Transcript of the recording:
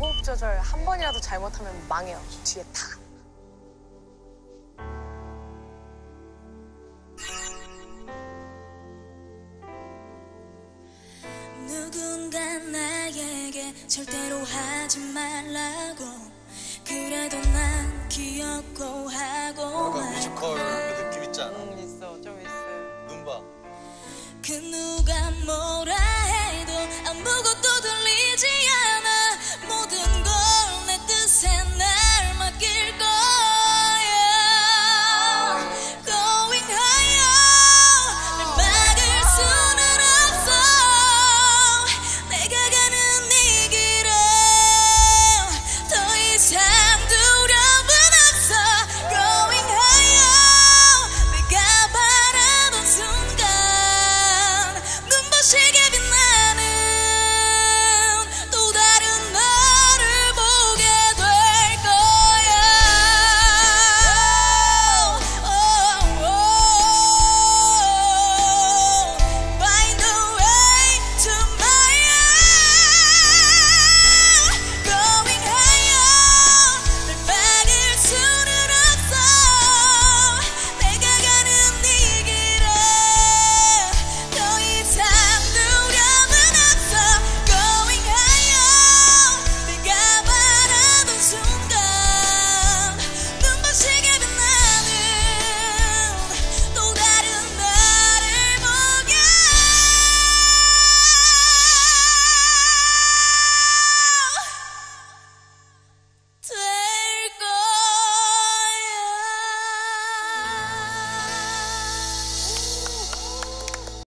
호흡 조절 한 번이라도 잘못하면 망해요. 뒤에 탁. 누군가 나에게 절대로 하지 말라고 그래도 난 귀엽고 하고 약간 뮤지컬 그 느낌 있지 않아? 음, 있어, 좀 있어요 눈 봐. 그 누가 뭐라